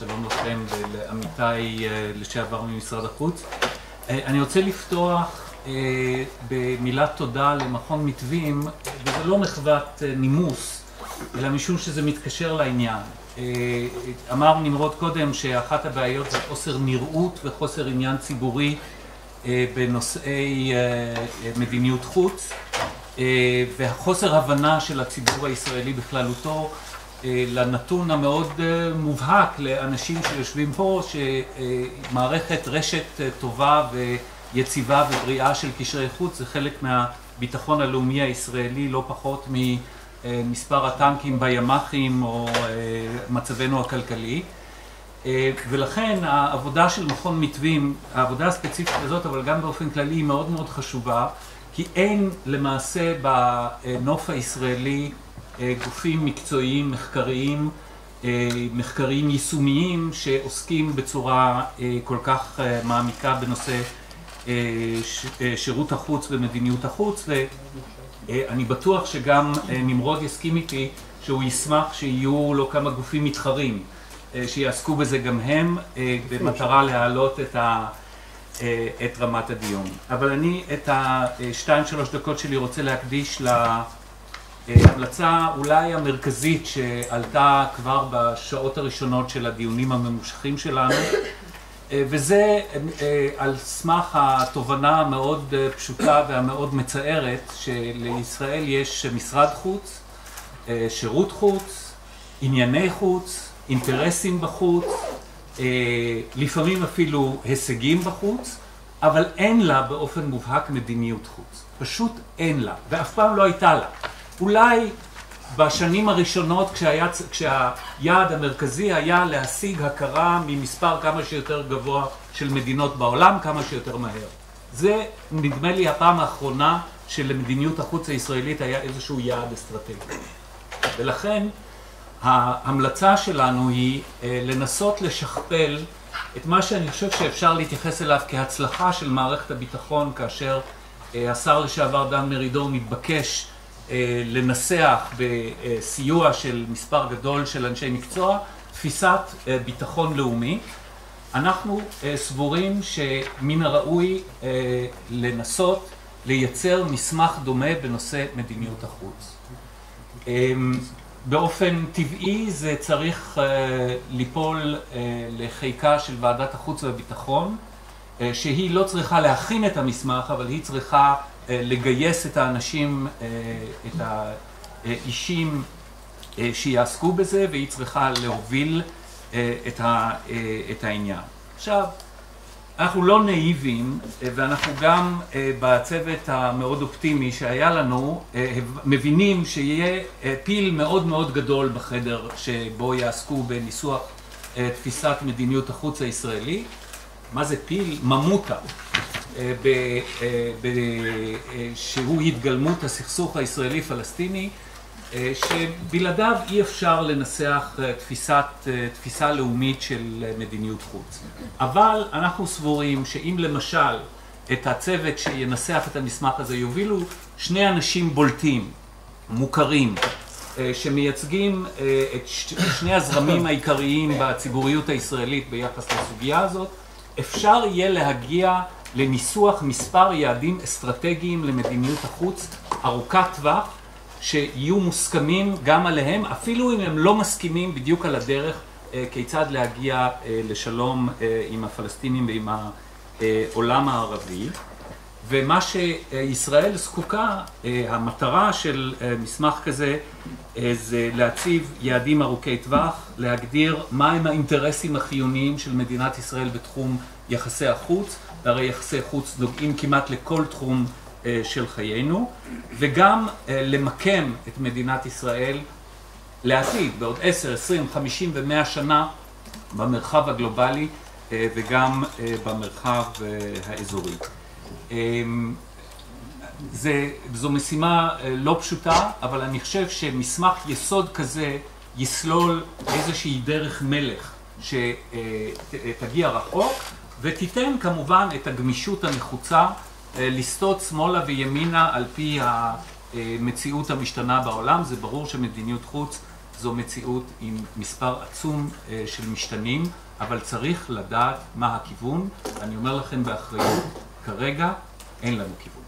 שלום לכם ולעמיתיי לשעבר ממשרד החוץ. אני רוצה לפתוח במילת תודה למכון מתווים, וזה לא מחוות נימוס, אלא משום שזה מתקשר לעניין. אמר נמרוד קודם שאחת הבעיות זה חוסר נראות וחוסר עניין ציבורי בנושאי מדיניות חוץ, והחוסר הבנה של הציבור הישראלי בכללותו לנתון המאוד מובהק לאנשים שיושבים פה, שמערכת רשת טובה ויציבה ובריאה של קשרי חוץ זה חלק מהביטחון הלאומי הישראלי, לא פחות ממספר הטנקים בימ"חים או מצבנו הכלכלי. ולכן העבודה של מכון מתווים, העבודה הספציפית הזאת, אבל גם באופן כללי, היא מאוד מאוד חשובה, כי אין למעשה בנוף הישראלי גופים מקצועיים, מחקריים, מחקריים יישומיים שעוסקים בצורה כל כך מעמיקה בנושא שירות החוץ ומדיניות החוץ ואני בטוח שגם נמרוד יסכים איתי שהוא ישמח שיהיו לו כמה גופים מתחרים שיעסקו בזה גם הם במטרה להעלות את רמת הדיון. אבל אני את השתיים שלוש דקות שלי רוצה להקדיש להמלצה אולי המרכזית שעלתה כבר בשעות הראשונות של הדיונים הממושכים שלנו וזה על סמך התובנה המאוד פשוטה והמאוד מצערת שלישראל יש משרד חוץ, שירות חוץ, ענייני חוץ, אינטרסים בחוץ, לפעמים אפילו הישגים בחוץ, אבל אין לה באופן מובהק מדיניות חוץ. פשוט אין לה, ואף פעם לא הייתה לה. אולי בשנים הראשונות כשהיעד המרכזי היה להשיג הכרה ממספר כמה שיותר גבוה של מדינות בעולם כמה שיותר מהר. זה נדמה לי הפעם האחרונה שלמדיניות החוץ הישראלית היה איזשהו יעד אסטרטגי. ולכן ההמלצה שלנו היא לנסות לשכפל את מה שאני חושב שאפשר להתייחס אליו כהצלחה של מערכת הביטחון כאשר השר לשעבר דן מרידור מתבקש לנסח בסיוע של מספר גדול של אנשי מקצוע תפיסת ביטחון לאומי. אנחנו סבורים שמן הראוי לנסות לייצר מסמך דומה בנושא מדיניות החוץ. באופן טבעי זה צריך ליפול לחיקה של ועדת החוץ והביטחון שהיא לא צריכה להכין את המסמך אבל היא צריכה לגייס את האנשים, את האישים שיעסקו בזה והיא צריכה להוביל את העניין. עכשיו, אנחנו לא נאיבים ואנחנו גם בצוות המאוד אופטימי שהיה לנו מבינים שיהיה פיל מאוד מאוד גדול בחדר שבו יעסקו בניסוח תפיסת מדיניות החוץ הישראלי. מה זה פיל? ממוטה. שהוא התגלמות הסכסוך הישראלי-פלסטיני שבלעדיו אי אפשר לנסח תפיסת, תפיסה לאומית של מדיניות חוץ. אבל אנחנו סבורים שאם למשל את הצוות שינסח את המסמך הזה יובילו שני אנשים בולטים, מוכרים, שמייצגים את שני הזרמים העיקריים בציבוריות הישראלית ביחס לסוגיה הזאת, אפשר יהיה להגיע לניסוח מספר יעדים אסטרטגיים למדיניות החוץ ארוכת טווח שיהיו מוסכמים גם עליהם אפילו אם הם לא מסכימים בדיוק על הדרך כיצד להגיע לשלום עם הפלסטינים ועם העולם הערבי ומה שישראל זקוקה, המטרה של מסמך כזה זה להציב יעדים ארוכי טווח, להגדיר מהם האינטרסים החיוניים של מדינת ישראל בתחום יחסי החוץ והרי יחסי חוץ נוגעים כמעט לכל תחום של חיינו וגם למקם את מדינת ישראל לעתיד בעוד עשר, עשרים, חמישים ומאה שנה במרחב הגלובלי וגם במרחב האזורי. זה, זו משימה לא פשוטה אבל אני חושב שמסמך יסוד כזה יסלול איזושהי דרך מלך שתגיע רחוק ותיתן כמובן את הגמישות הנחוצה לסטות שמאלה וימינה על פי המציאות המשתנה בעולם. זה ברור שמדיניות חוץ זו מציאות עם מספר עצום של משתנים, אבל צריך לדעת מה הכיוון. אני אומר לכם באחריות, כרגע אין לנו כיוון.